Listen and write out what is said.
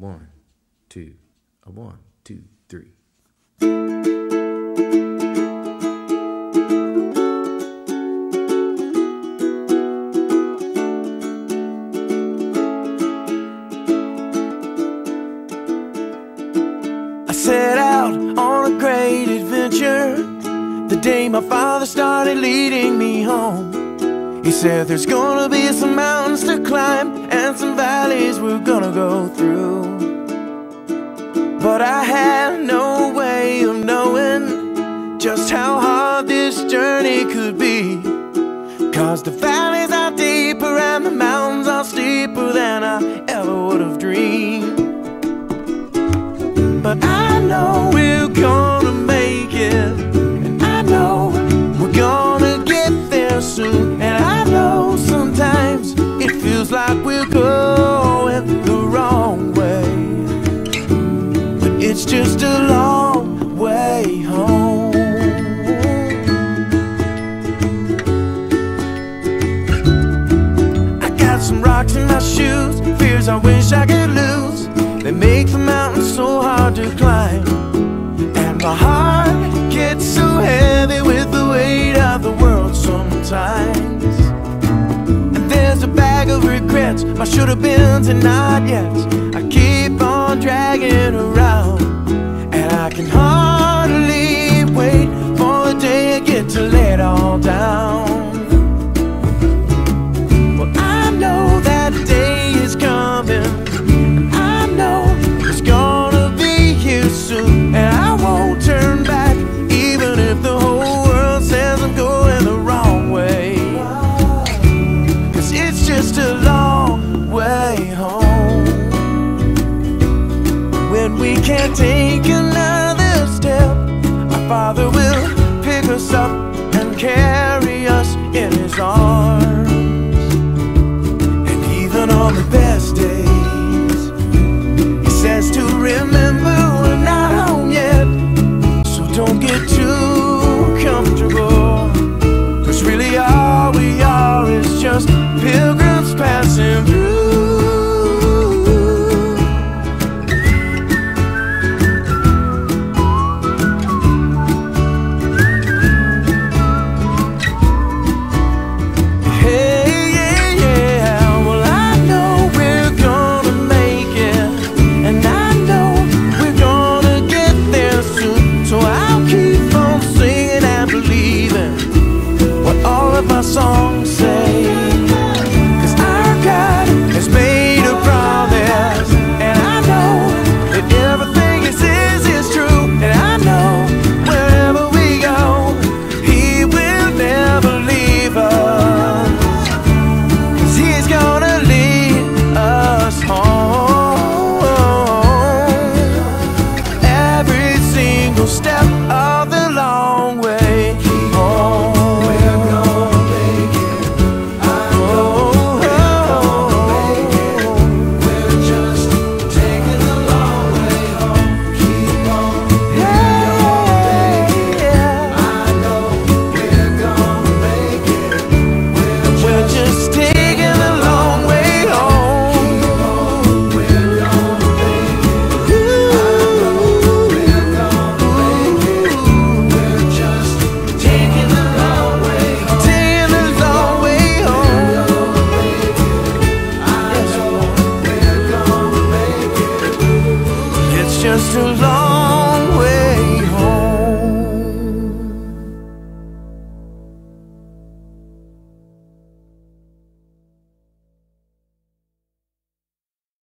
one, two, a one, two, three. I set out on a great adventure the day my father started leading me home. He said there's gonna be some mountains to climb and some valleys we're gonna go through. But I had no way of knowing just how hard this journey could be. Cause the valleys are deeper and the mountains are steeper than I ever would have dreamed. Just a long way home. I got some rocks in my shoes, fears I wish I could lose. They make the mountains so hard to climb. And my heart gets so heavy with the weight of the world sometimes. And there's a bag of regrets, my should have beens and not yet. I keep on dragging around. I can hardly can't take another step, our Father will pick us up and carry us in His arms. And even on the best days, a long